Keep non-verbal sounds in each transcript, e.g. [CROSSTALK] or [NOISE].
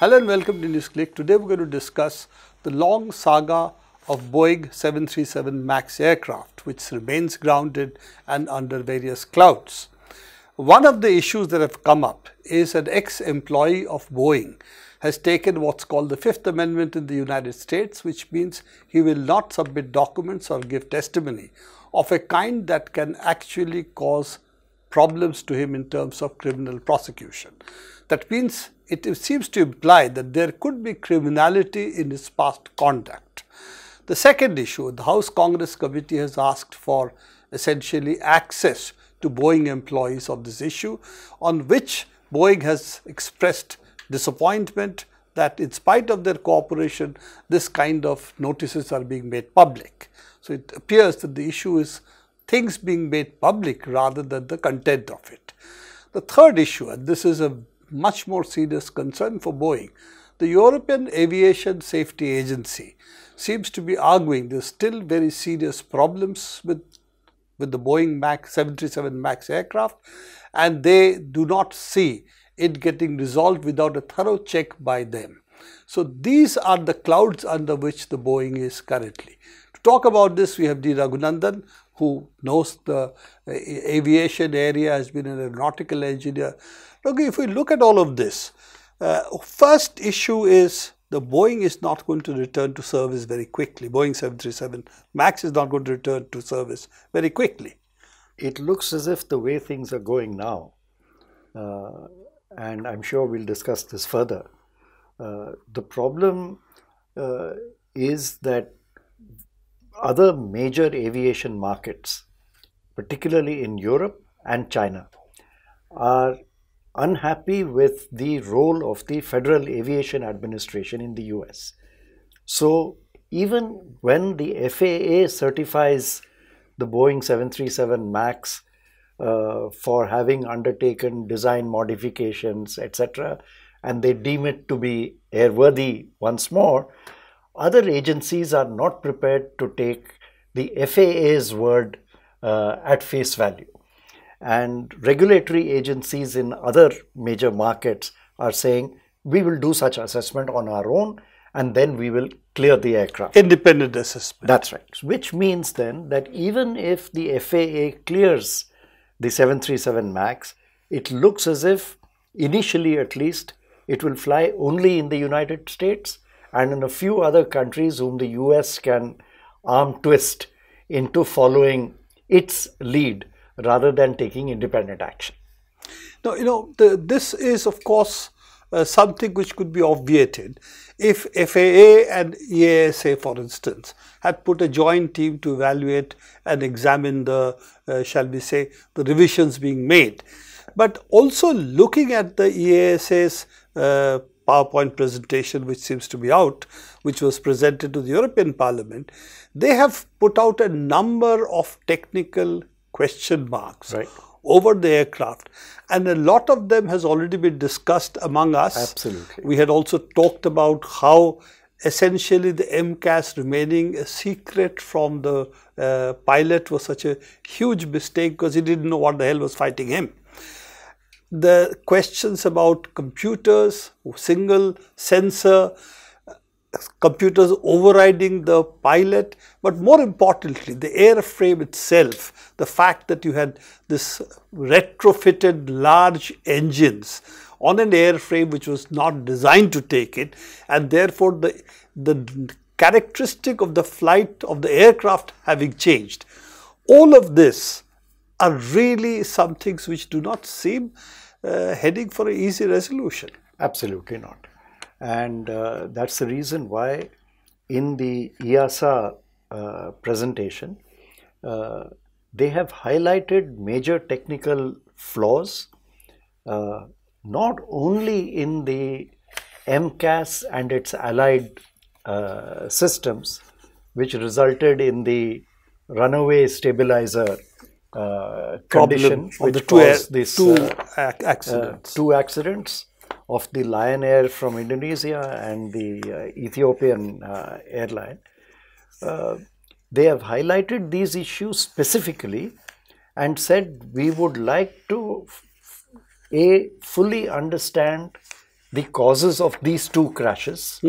Hello and welcome to NewsClick. Today we're going to discuss the long saga of Boeing 737 MAX aircraft which remains grounded and under various clouds. One of the issues that have come up is an ex-employee of Boeing has taken what's called the Fifth Amendment in the United States which means he will not submit documents or give testimony of a kind that can actually cause problems to him in terms of criminal prosecution. That means it seems to imply that there could be criminality in his past conduct. The second issue, the House Congress Committee has asked for essentially access to Boeing employees of this issue, on which Boeing has expressed disappointment that in spite of their cooperation, this kind of notices are being made public. So it appears that the issue is things being made public rather than the content of it. The third issue, and this is a much more serious concern for Boeing. The European Aviation Safety Agency seems to be arguing there are still very serious problems with, with the Boeing MAX 737 MAX aircraft and they do not see it getting resolved without a thorough check by them. So these are the clouds under which the Boeing is currently. To talk about this, we have D. Raghunandan, who knows the uh, aviation area, has been an aeronautical engineer. Look, if we look at all of this, uh, first issue is the Boeing is not going to return to service very quickly. Boeing 737 MAX is not going to return to service very quickly. It looks as if the way things are going now, uh, and I'm sure we'll discuss this further, uh, the problem uh, is that other major aviation markets, particularly in Europe and China, are unhappy with the role of the Federal Aviation Administration in the US. So even when the FAA certifies the Boeing 737 MAX uh, for having undertaken design modifications, etc., and they deem it to be airworthy once more, other agencies are not prepared to take the FAA's word uh, at face value. And regulatory agencies in other major markets are saying, we will do such assessment on our own and then we will clear the aircraft. Independent assessment. That's right. Which means then that even if the FAA clears the 737 MAX, it looks as if initially at least it will fly only in the United States and in a few other countries whom the US can arm twist into following its lead rather than taking independent action. Now, you know, the, this is of course uh, something which could be obviated if FAA and EASA, for instance, had put a joint team to evaluate and examine the, uh, shall we say, the revisions being made. But also looking at the EASA's uh, PowerPoint presentation, which seems to be out, which was presented to the European Parliament, they have put out a number of technical question marks right. over the aircraft. And a lot of them has already been discussed among us. Absolutely. We had also talked about how essentially the MCAS remaining a secret from the uh, pilot was such a huge mistake because he didn't know what the hell was fighting him. The questions about computers, single sensor, computers overriding the pilot, but more importantly, the airframe itself, the fact that you had this retrofitted large engines on an airframe which was not designed to take it, and therefore the, the characteristic of the flight of the aircraft having changed. All of this are really some things which do not seem uh, heading for an easy resolution. Absolutely not. And uh, that's the reason why in the EASA uh, presentation, uh, they have highlighted major technical flaws, uh, not only in the MCAS and its allied uh, systems, which resulted in the runaway stabilizer uh, condition, which the caused two, this, two accidents. two accidents of the Lion Air from Indonesia and the uh, Ethiopian uh, airline. Uh, they have highlighted these issues specifically and said we would like to a fully understand the causes of these two crashes.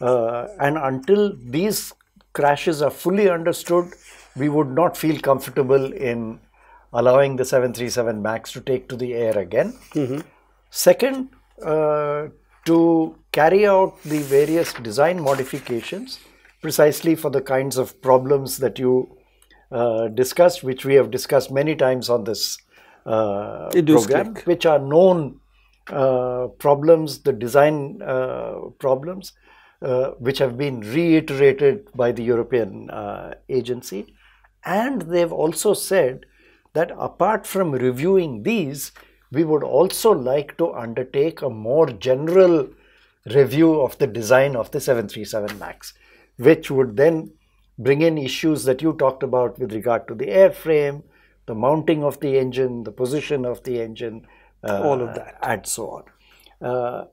Uh, and until these crashes are fully understood, we would not feel comfortable in allowing the 737 MAX to take to the air again. Second, uh, to carry out the various design modifications precisely for the kinds of problems that you uh, discussed, which we have discussed many times on this uh, program, click. which are known uh, problems, the design uh, problems, uh, which have been reiterated by the European uh, agency. And they've also said that apart from reviewing these, we would also like to undertake a more general review of the design of the 737 MAX, which would then bring in issues that you talked about with regard to the airframe, the mounting of the engine, the position of the engine, uh, All of that. and so on. Uh,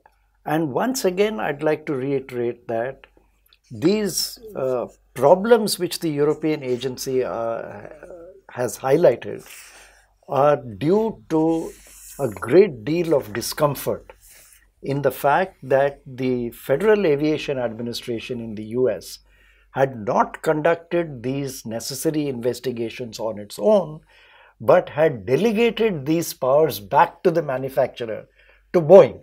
and once again, I'd like to reiterate that these uh, problems which the European agency uh, has highlighted are due to a great deal of discomfort in the fact that the Federal Aviation Administration in the US had not conducted these necessary investigations on its own, but had delegated these powers back to the manufacturer, to Boeing,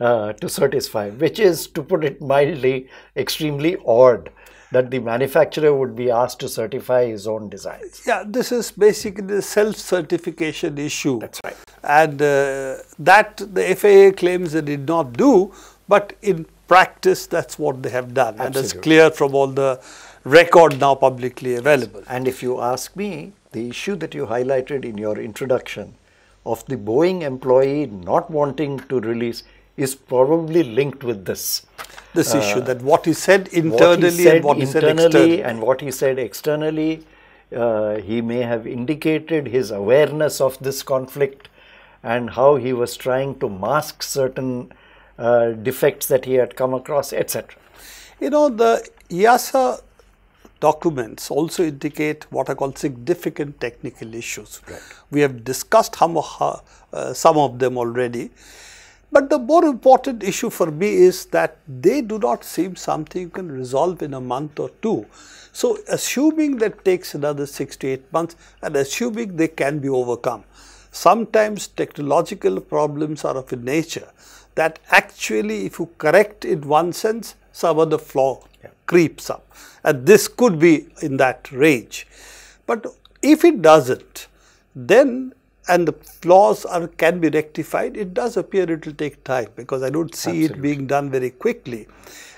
uh, to certify, which is, to put it [LAUGHS] mildly, extremely odd that the manufacturer would be asked to certify his own designs. Yeah, this is basically the self-certification issue. That's right. And uh, that the FAA claims they did not do, but in practice, that's what they have done. And it's clear from all the record now publicly available. And if you ask me, the issue that you highlighted in your introduction of the Boeing employee not wanting to release is probably linked with this. This issue that what he said What he internally said and what he said internally externally. and what he said externally, uh, he may have indicated his awareness of this conflict and how he was trying to mask certain uh, defects that he had come across, etc. You know, the EASA documents also indicate what are called significant technical issues. We have discussed some of, uh, uh, some of them already. But the more important issue for me is that they do not seem something you can resolve in a month or two. So, assuming that takes another six to eight months and assuming they can be overcome, sometimes technological problems are of a nature that actually, if you correct in one sense, some other flaw creeps up. And this could be in that range. But if it doesn't, then and the flaws are can be rectified, it does appear it will take time because I don't see it being done very quickly.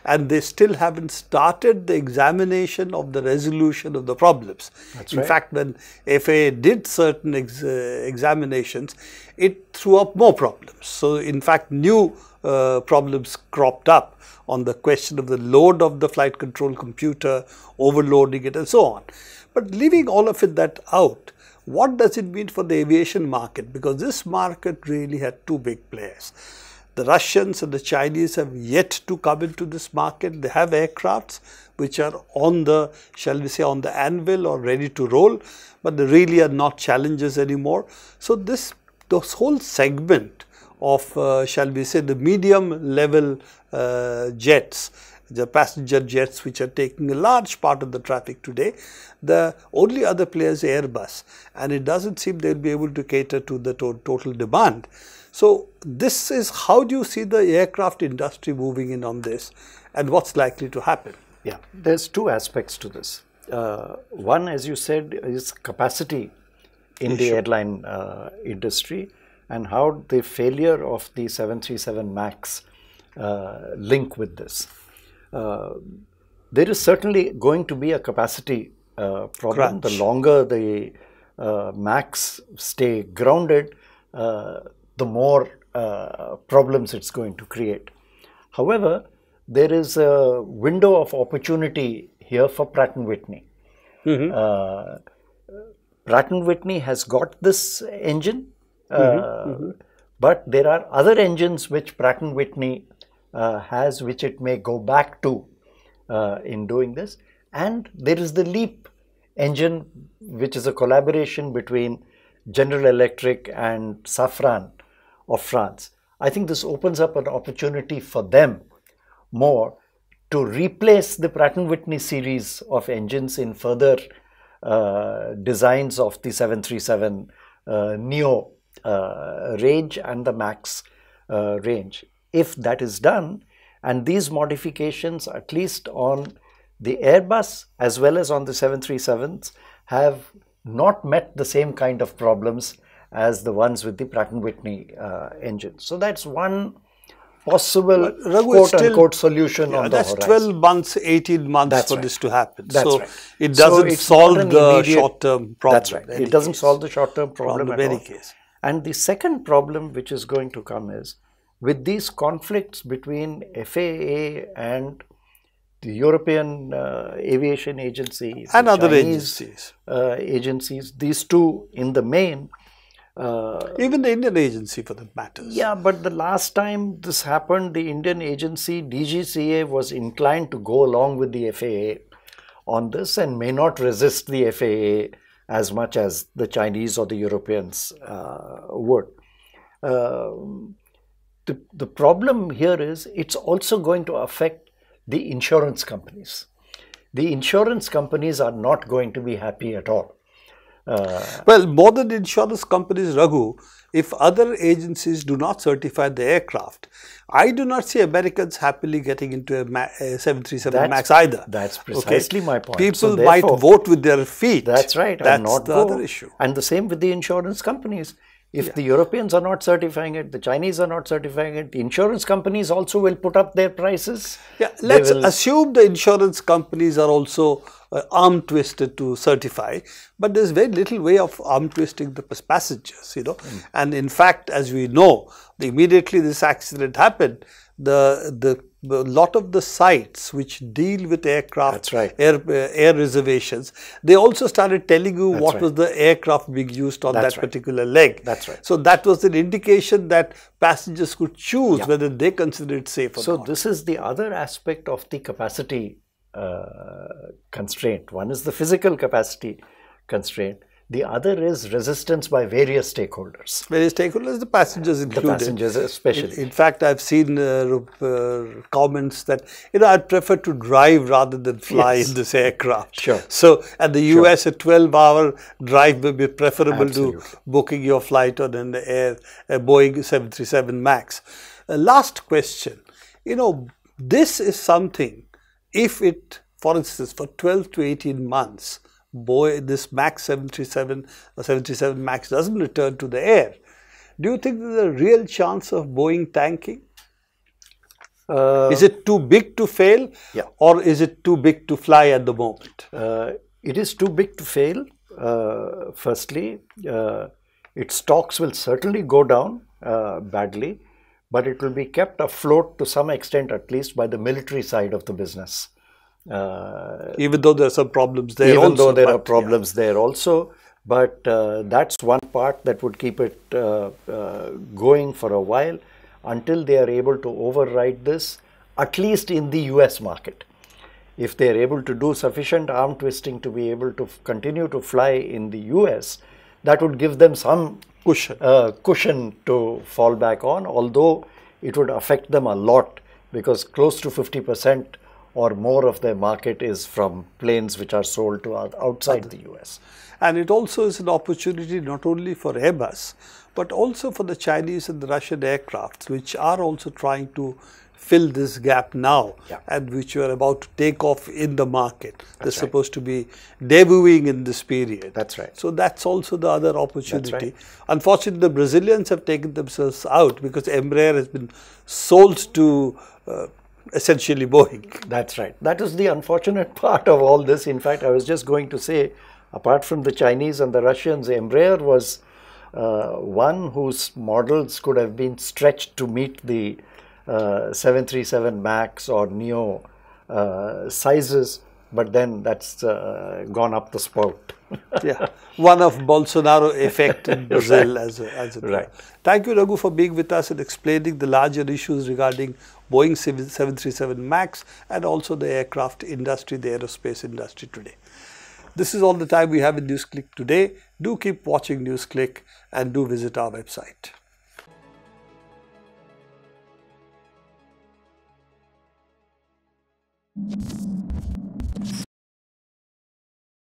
And they still haven't started the examination of the resolution of the problems. In right. fact, when FAA did certain ex- uh, examinations, it threw up more problems. So, in fact, new uh, problems cropped up on the question of the load of the flight control computer, overloading it, and so on. But leaving all of it that out, what does it mean for the aviation market? Because this market really had two big players. The Russians and the Chinese have yet to come into this market. They have aircrafts which are on the, shall we say, on the anvil or ready to roll, but they really are not challenges anymore. So this, this whole segment of, uh, shall we say, the medium level uh, jets, the passenger jets which are taking a large part of the traffic today, the only other player is Airbus and it doesn't seem they'll be able to cater to the to- total demand. So this is how do you see the aircraft industry moving in on this and what's likely to happen? Yeah, there's two aspects to this. Uh, one, as you said, is capacity in the airline uh, industry and how the failure of the 737 MAX uh, link with this. Uh, there is certainly going to be a capacity uh, problem. The longer the uh, MAX stay grounded, uh, the more uh, problems it's going to create. However, there is a window of opportunity here for Pratt and Whitney. Uh, Pratt and Whitney has got this engine, uh, but there are other engines which Pratt and Whitney has, which it may go back to uh, in doing this. And there is the LEAP engine, which is a collaboration between General Electric and Safran of France. I think this opens up an opportunity for them more to replace the Pratt & Whitney series of engines in further uh, designs of the 737 uh, Neo uh, range and the MAX uh, range. If that is done, and these modifications, at least on the Airbus as well as on the 737s, have not met the same kind of problems as the ones with the Pratt & Whitney uh, engine. So that's one possible quote still, unquote solution yeah, on that's the horizon. 12 months, 18 months that's for right. this to happen. That's so right. it doesn't so solve the short term problem. That's right. It doesn't case. solve the short term problem at all. Case. And the second problem which is going to come is with these conflicts between FAA and the European uh, Aviation Agency and other Chinese, agencies, uh, agencies, these two in the main. Uh, Even the Indian agency for that matters. Yeah, but the last time this happened, the Indian agency DGCA was inclined to go along with the FAA on this and may not resist the FAA as much as the Chinese or the Europeans uh, would. Um, the, the problem here is it's also going to affect the insurance companies. The insurance companies are not going to be happy at all. Uh, well, more than insurance companies, Raghu, if other agencies do not certify the aircraft, I do not see Americans happily getting into a, a 737 MAX either. That's precisely okay? my point. People so might vote with their feet. That's right. That's not the other issue. And the same with the insurance companies. If yeah. the Europeans are not certifying it, the Chinese are not certifying it, the insurance companies also will put up their prices. Yeah, let's assume the insurance companies are also uh, arm twisted to certify, but there's very little way of arm twisting the passengers, you know. Mm. And in fact, as we know, immediately this accident happened, the the a lot of the sites which deal with aircraft right. air uh, air reservations they also started telling you That's what right. was the aircraft being used on That's that right. particular leg That's right. so that was an indication that passengers could choose yeah. whether they consider it safe or so not so this is the other aspect of the capacity uh, constraint one is the physical capacity constraint the other is resistance by various stakeholders. Various stakeholders, the passengers included. The passengers especially. In, in fact, I've seen uh, uh, comments that, you know, I'd prefer to drive rather than fly yes. in this aircraft. Sure. So, at the US, sure. a 12-hour drive may be preferable Absolutely. to booking your flight on an air, a Boeing 737 MAX. Uh, last question. You know, this is something, if it, for instance, for 12 to 18 months, boy, this MAX 737 or 737 MAX doesn't return to the air, do you think there's a real chance of Boeing tanking? Uh, is it too big to fail yeah. or is it too big to fly at the moment? Uh, it is too big to fail, uh, firstly. Uh, its stocks will certainly go down uh, badly, but it will be kept afloat to some extent, at least by the military side of the business. Uh, even though there are some problems there even also, though there are problems yeah. there also but uh, that's one part that would keep it uh, uh, going for a while until they are able to override this at least in the US market if they are able to do sufficient arm twisting to be able to continue to fly in the US that would give them some cushion uh, cushion to fall back on although it would affect them a lot because close to 50 percent or more of their market is from planes which are sold to outside the US. And it also is an opportunity not only for Airbus, but also for the Chinese and the Russian aircrafts, which are also trying to fill this gap now yeah. and which are about to take off in the market. That's They're right. supposed to be debuting in this period. That's right. So that's also the other opportunity. Right. Unfortunately, the Brazilians have taken themselves out because Embraer has been sold to uh, essentially Boeing. That's right. That is the unfortunate [LAUGHS] part of all this. In fact, I was just going to say, apart from the Chinese and the Russians, Embraer was uh, one whose models could have been stretched to meet the uh, 737 MAX or Neo uh, sizes, but then that's uh, gone up the spout. [LAUGHS] yeah, one of Bolsonaro effect in [LAUGHS] Brazil as, a, as a right. Thank you, Raghu, for being with us and explaining the larger issues regarding Boeing 737 MAX and also the aircraft industry, the aerospace industry today. This is all the time we have in NewsClick today. Do keep watching NewsClick and do visit our website. you